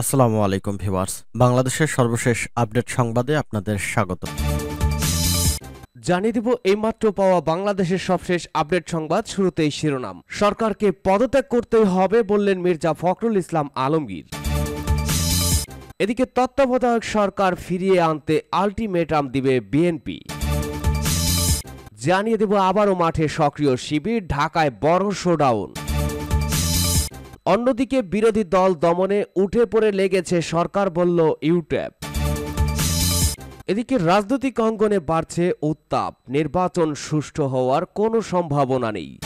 আসসালামু আলাইকুম, ভিউয়ার্স। বাংলাদেশের সর্বশেষ আপডেট সংবাদে আপনাদের স্বাগত। জানিয়ে দিব এইমাত্র পাওয়া বাংলাদেশের সবশেষ আপডেট সংবাদ শুরুতেই শিরোনাম। সরকারকে পদত্যাগ করতে হবে বললেন মির্জা ফখরুল ইসলাম আলমগীর। এদিকে তত্ত্বাবধায়ক সরকার ফিরিয়ে আনতে আলটিমেটাম দিবে বিএনপি। জানিয়ে দেব আবারও মাঠে সক্রিয় শিবির, ঢাকায় বড় শোডাউন। অন্যদিকে বিরোধী দল দমনে উঠে পড়ে লেগেছে সরকার বলল ইউট্যাব। এদিকে রাজনৈতিক অঙ্গনে বাড়ছে উত্তাপ। নির্বাচন সুষ্ঠু হওয়ার কোনো সম্ভাবনা নেই।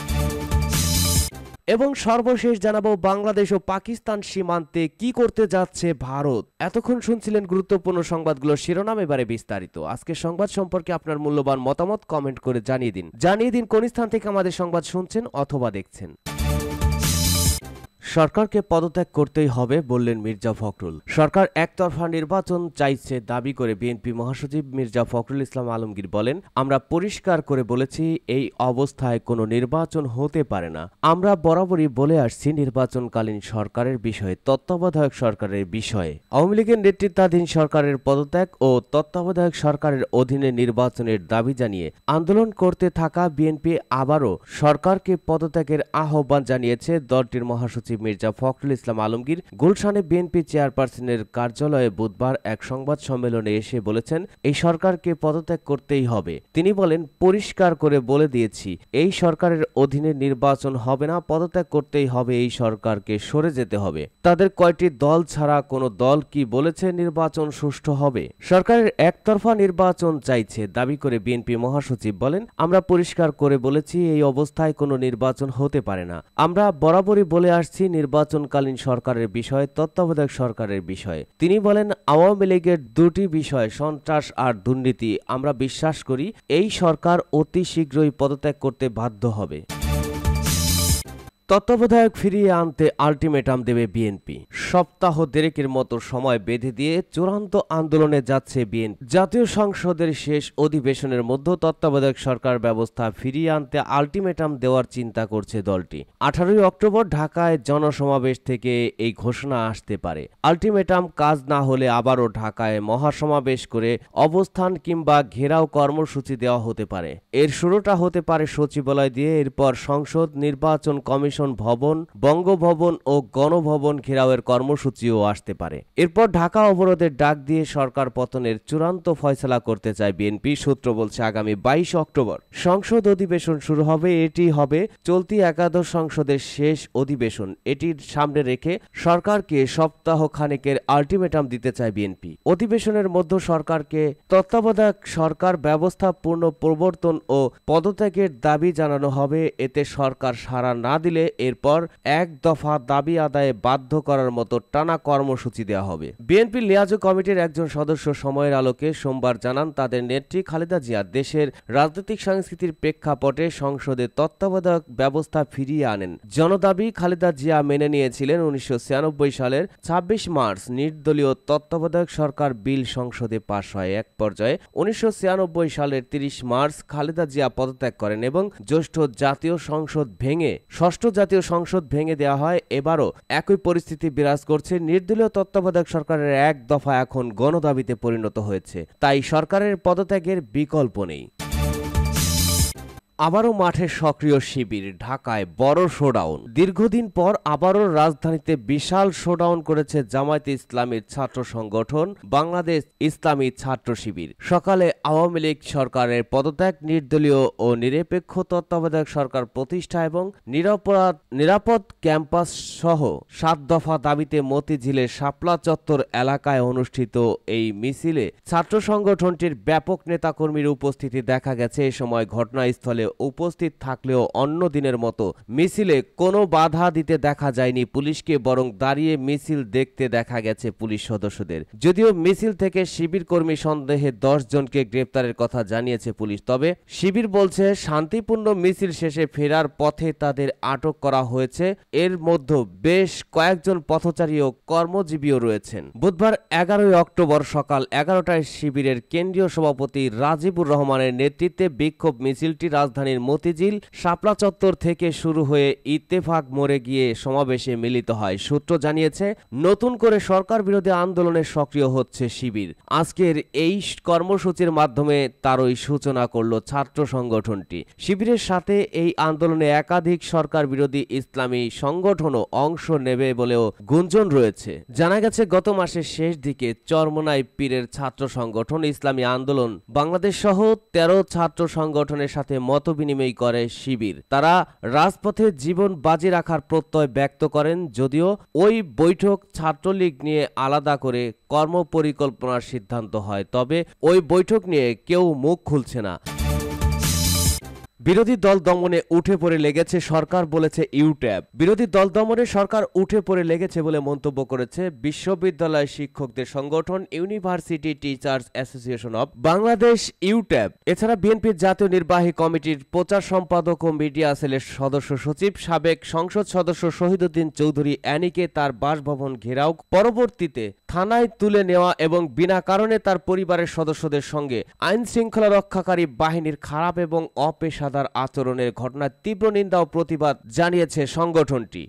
এবং সর্বশেষ জানাব বাংলাদেশ ও পাকিস্তান সীমান্তে কি করতে যাচ্ছে ভারত। এতক্ষণ শুনছিলেন গুরুত্বপূর্ণ সংবাদগুলো শিরোনাম, এবারে বিস্তারিত। আজকের সংবাদ সম্পর্কে আপনার মূল্যবান মতামত কমেন্ট করে জানিয়ে দিন। জানিয়ে দিন কোন স্থান থেকে আমাদের সংবাদ শুনছেন অথবা দেখছেন। সরকারকে পদত্যাগ করতেই হবে বললেন মির্জা ফখরুল। সরকার একতরফা নির্বাচন চাইছে দাবি করে বিএনপি মহাসচিব মির্জা ফখরুল ইসলাম আলমগীর বলেন, আমরা পরিষ্কার করে বলেছি, এই অবস্থায় কোনো নির্বাচন হতে পারে না। আমরা বরাবরই বলে আসছি নির্বাচনকালীন সরকারের বিষয়ে, তত্ত্বাবধায়ক সরকারের বিষয়ে। আওয়ামী লীগের নেতৃত্বাধীন সরকারের পদত্যাগ ও তত্ত্বাবধায়ক সরকারের অধীনে নির্বাচনের দাবি জানিয়ে আন্দোলন করতে থাকা বিএনপি আবারও সরকারকে পদত্যাগের আহ্বান জানিয়েছে দলটির মহাসচিব মির্জা ফখরুল ইসলাম আলমগীর গুলশানে বিএনপি চেয়ারপারসনের কার্যালয়ে বুধবার এক সংবাদ সম্মেলনে এসে বলেছেন, এই সরকারকে পদত্যাগ করতেই হবে। তিনি বলেন, পরিষ্কার করে বলে দিয়েছি, এই সরকারের অধীনে নির্বাচন হবে না, পদত্যাগ করতেই হবে, এই সরকারকে সরে যেতে হবে। তাদের কয়টি দল ছাড়া কোনো দল কি বলেছে নির্বাচন সুষ্ঠু হবে? সরকারের একতরফা নির্বাচন চাইছে, দাবি করে বিএনপি মহাসচিব বলেন, আমরা পরিষ্কার করে বলেছি, এই অবস্থায় কোনো নির্বাচন হতে পারে না। আমরা বরাবরই বলে আসছি নির্বাচনকালীন সরকারের বিষয়, তত্ত্বাবধায়ক সরকারের বিষয়। তিনি বলেন, আওয়ামী লীগের দুটি বিষয়, সন্ত্রাস আর দুর্নীতি, আমরা বিশ্বাস করি, এই সরকার অতি শীঘ্রই পদত্যাগ করতে বাধ্য হবে। তত্ত্বাবধায়ক ফিরিয়ে আনতে আলটিমেটাম দেবে বিএনপি। সপ্তাহ দেড়েকের মতো সময় বেঁধে দিয়ে চূড়ান্ত আন্দোলনে যাচ্ছে বিএনপি। জাতীয় সংসদের শেষ অধিবেশনের মধ্যে তত্ত্বাবধায়ক সরকার ব্যবস্থা ফিরিয়ে আনতে আলটিমেটাম দেওয়ার চিন্তা করছে দলটি। আঠারোই অক্টোবর ঢাকায় জনসমাবেশ থেকে এই ঘোষণা আসতে পারে। আলটিমেটাম কাজ না হলে আবারও ঢাকায় মহাসমাবেশ করে অবস্থান কিংবা ঘেরাও কর্মসূচি দেওয়া হতে পারে। এর শুরুটা হতে পারে সচিবালয় দিয়ে, এরপর সংসদ নির্বাচন কমিশন কমিশন ভবন, বঙ্গভবন ও গণভবন ঘেরাওয়ের কর্মসূচিও আসতে পারে। এরপর ঢাকা অবরোধের ডাক দিয়ে সরকার পতনের চূড়ান্ত ফয়সলা করতে চায় বিএনপি, সূত্র বলছে আগামী বাইশ অক্টোবর। সংসদ অধিবেশন শুরু হবে, এটি হবে চলতি একাদশ সংসদের শেষ অধিবেশন। এটির সামনে রেখে সরকারকে সপ্তাহ খানেকের আলটিমেটাম দিতে চায় বিএনপি। অধিবেশনের মধ্যে সরকারকে তত্ত্বাবধায়ক সরকার ব্যবস্থা পূর্ণ প্রবর্তন ও পদত্যাগের দাবি জানানো হবে। এতে সরকার সাড়া না দিলে এরপর এক দফা দাবি আদায়ে বাধ্য করার মতো টানা কর্মসূচি দেওয়া হবে। বিএনপি লিয়াজো কমিটির একজন সদস্য সময়ের আলোকে সোমবার জানান, তাদের নেত্রী খালেদা জিয়া দেশের রাজনৈতিক সংস্কৃতির প্রেক্ষাপটে সংসদে তত্ত্বাবধায়ক ব্যবস্থা ফিরিয়ে আনেন। জনদাবি খালেদা জিয়া মেনে নিয়েছিলেন উনিশশো সালের ২৬ মার্চ। নির্দলীয় তত্ত্বাবধায়ক সরকার বিল সংসদে পাশ হয়। এক পর্যায়ে উনিশশো ছিয়ানব্বই সালের ৩০ মার্চ খালেদা জিয়া পদত্যাগ করেন এবং জ্যেষ্ঠ জাতীয় সংসদ ভেঙে ষষ্ঠ জাতীয় সংসদ ভেঙে দেওয়া হয়, এবারও একই পরিস্থিতি বিরাজ করছে। নির্দলীয় তত্ত্বাবধায়ক সরকারের এক দফা এখন গণদাবিতে পরিণত হয়েছে। তাই সরকারের পদত্যাগের বিকল্প নেই। আবারও মাঠে সক্রিয় শিবির, ঢাকায় বড় শোডাউন। দীর্ঘদিন পর আবারও রাজধানীতে বিশাল শোডাউন করেছে জামায়াতে ইসলামীর ছাত্র সংগঠন, বাংলাদেশ ইসলামী ছাত্র শিবির। সকালে আওয়ামী লীগ সরকারের পদত্যাগ নির্দলীয় ও নিরপেক্ষ তত্ত্বাবধায়ক সরকার প্রতিষ্ঠা এবং নিরাপরাধ, নিরাপদ ক্যাম্পাস সহ সাত দফা দাবিতে মতিঝিলের শাপলা চত্বর এলাকায় অনুষ্ঠিত এই মিছিলে ছাত্র সংগঠনটির ব্যাপক নেতাকর্মীর উপস্থিতি দেখা গেছে। এ সময় ঘটনাস্থলে উপস্থিত থাকলেও অন্য দিনের মতো মিছিলে কোনো বাধা দিতে দেখা যায়নি পুলিশকে, বরং দাঁড়িয়ে মিছিল দেখতে দেখা গেছে পুলিশ সদস্যদের। যদিও মিছিল থেকে শিবির কর্মী সন্দেহে দশ জনকে গ্রেপ্তারের কথা জানিয়েছে পুলিশ, তবে শিবির বলছে শান্তিপূর্ণ মিছিল শেষে ফেরার পথে তাদের আটক করা হয়েছে। এর মধ্যে বেশ কয়েকজন পথচারী ও কর্মজীবীও রয়েছেন। বুধবার এগারোই অক্টোবর সকাল এগারোটায় শিবিরের কেন্দ্রীয় সভাপতি রাজিবুর রহমানের নেতৃত্বে বিক্ষোভ মিছিলটি রাজধানী রাজধানীর মতিঝিল শাপলা চত্বর থেকে শুরু হয়ে ইত্তেফাক মোড়ে গিয়ে সমাবেশে মিলিত হয়। সূত্র জানিয়েছে, নতুন করে সরকার বিরোধী আন্দোলনে সক্রিয় হচ্ছে শিবির। আজকের এই কর্মসূচির মাধ্যমে তারই সূচনা করল ছাত্র সংগঠনটি। শিবিরের সাথে এই আন্দোলনে একাধিক সরকার বিরোধী ইসলামী সংগঠনও অংশ নেবে বলেও গুঞ্জন রয়েছে। জানা গেছে, গত মাসের শেষ দিকে চরমনাই পীরের ছাত্র সংগঠন ইসলামী আন্দোলন বাংলাদেশ সহ তেরো ছাত্র সংগঠনের সাথে মতবিনিময় করে শিবির। তারা রাজপথে জীবন বাজি রাখার প্রত্যয় ব্যক্ত করেন, যদিও ওই বৈঠক ছাত্রলীগ নিয়ে আলাদা করে কর্মপরিকল্পনার সিদ্ধান্ত হয়। তবে ওই বৈঠক নিয়ে কেউ মুখ খুলছে না। বিরোধী দল দমনে উঠে পড়ে লেগেছে সরকার বলেছে ইউট্যাব। বিরোধী দল দমনে সরকার উঠে পড়ে লেগেছে বলে মন্তব্য করেছে বিশ্ববিদ্যালয় শিক্ষকদের সংগঠন university teachers association of Bangladesh UTAB. এছাড়া বিএনপির জাতীয় নির্বাহী কমিটির প্রচার সম্পাদক ও মিডিয়া সেলের সদস্য সচিব, সাবেক সংসদ সদস্য শহীদুদ্দিন চৌধুরী অ্যানিকে তার বাসভবন ঘেরাও। পরবর্তীতে থানায় তুলে নেওয়া এবং বিনা কারণে তার পরিবারের সদস্যদের সঙ্গে আইন শৃঙ্খলা রক্ষাকারী বাহিনীর খারাপ এবং অপেশাদার আচরণের ঘটনার তীব্র নিন্দা ও প্রতিবাদ জানিয়েছে সংগঠনটি।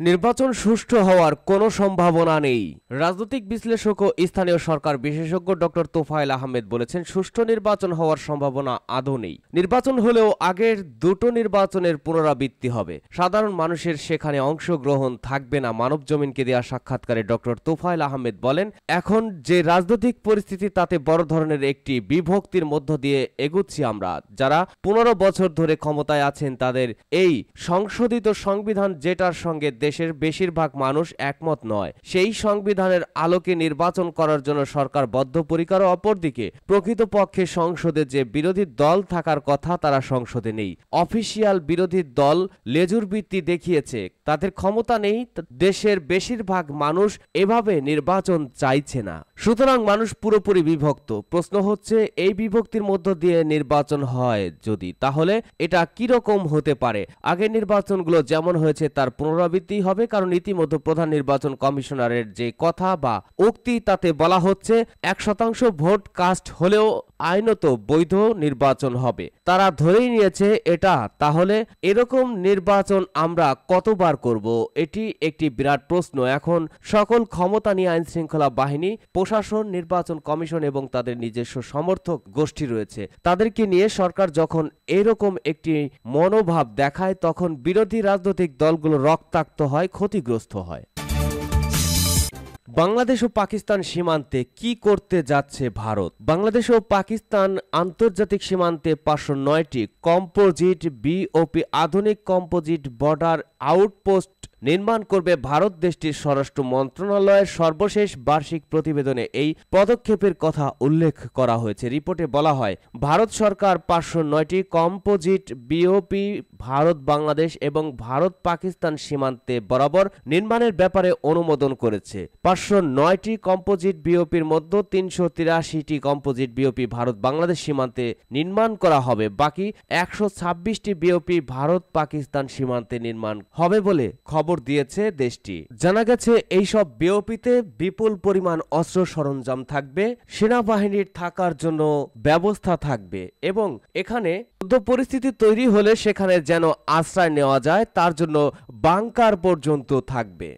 নির্বাচন সুষ্ঠু হওয়ার কোনো সম্ভাবনা নেই। রাজনৈতিক বিশ্লেষক ও স্থানীয় সরকার বিশেষজ্ঞ ডক্টর তোফায়েল আহমেদ বলেছেন, সুষ্ঠু নির্বাচন হওয়ার সম্ভাবনা আদৌ নেই। নির্বাচন হলেও আগের দুটো নির্বাচনের পুনরাবৃত্তি হবে। সাধারণ মানুষের সেখানে অংশগ্রহণ থাকবে না। মানব জমিনকে দেওয়া সাক্ষাৎকারে ডক্টর তোফায়েল আহমেদ বলেন, এখন যে রাজনৈতিক পরিস্থিতি, তাতে বড় ধরনের একটি বিভক্তির মধ্য দিয়ে এগুচ্ছি আমরা। যারা পনেরো বছর ধরে ক্ষমতায় আছেন, তাদের এই সংশোধিত সংবিধান যেটার সঙ্গে দেশের বেশিরভাগ মানুষ একমত নয়। সেই সংবিধানের আলোকে নির্বাচন করার জন্য সরকার বদ্ধপরিকর অপরদিকে প্রকৃতপক্ষে সংসদে যে বিরোধী দল থাকার কথা তারা সংসদে নেই। অফিসিয়াল বিরোধী দল লেজুর বৃত্তি দেখিয়েছে। তাদের ক্ষমতা নেই দেশের বেশিরভাগ মানুষ এভাবে নির্বাচন চাইছে না। সুতরাং মানুষ পুরোপুরি বিভক্ত। প্রশ্ন হচ্ছে, এই বিভক্তির মধ্য দিয়ে নির্বাচন হয় যদি, তাহলে এটা কীরকম হতে পারে? আগের নির্বাচনগুলো যেমন হয়েছে, তার পুনরাবৃত্তি হবে, কারণ ইতিমধ্যে প্রধান নির্বাচন কমিশনারের যে কথা বা উক্তি তাতে বলা হচ্ছে, এক শতাংশ ভোট কাস্ট হলেও আইনত বৈধ নির্বাচন হবে। তারা ধরেই নিয়েছে এটা, তাহলে এরকম নির্বাচন আমরা কতবার করব? এটি একটি বিরাট প্রশ্ন। এখন সকল ক্ষমতা নিয়ে আইন শৃঙ্খলা বাহিনী, প্রশাসন, নির্বাচন কমিশন এবং তাদের নিজস্ব সমর্থক গোষ্ঠী রয়েছে। তাদেরকে নিয়ে সরকার যখন এরকম একটি মনোভাব দেখায়, তখন বিরোধী রাজনৈতিক দলগুলো রক্তাক্ত হয়, ক্ষতিগ্রস্ত হয়। বাংলাদেশ ও পাকিস্তান সীমান্তে কি করতে যাচ্ছে ভারত? বাংলাদেশ ও পাকিস্তান আন্তর্জাতিক সীমান্তে পাঁচশো নয়টি কম্পোজিট, বিওপি, আধুনিক কম্পোজিট, বর্ডার, আউটপোস্ট নির্মাণ করবে ভারত দেশটির স্বরাষ্ট্র মন্ত্রণালয়ের সর্বশেষ বার্ষিক প্রতিবেদনে এই পদক্ষেপের কথা উল্লেখ করা হয়েছে। রিপোর্টে বলা হয়, ভারত সরকার পাঁচশো নয়টি কম্পোজিট বিওপি ভারত বাংলাদেশ এবং ভারত পাকিস্তান সীমান্তে বরাবর নির্মাণের ব্যাপারে অনুমোদন করেছে। পাঁচশো নয়টি কম্পোজিট বিওপির মধ্যে তিনশো তিরাশিটি কম্পোজিট বিওপি ভারত বাংলাদেশ সীমান্তে নির্মাণ করা হবে। বাকি একশো ছাব্বিশটি বিওপি ভারত পাকিস্তান সীমান্তে নির্মাণ হবে বলে খবর দিয়েছে দেশটি। জানা গেছে এই সব বিওপিতে বিপুল পরিমাণ অস্ত্র সরঞ্জাম থাকবে, সেনাবাহিনীর থাকার জন্য ব্যবস্থা থাকবে এবং এখানে যুদ্ধ পরিস্থিতি তৈরি হলে সেখানে যেন আশ্রয় নেওয়া যায়, তার জন্য বাংকার পর্যন্ত থাকবে।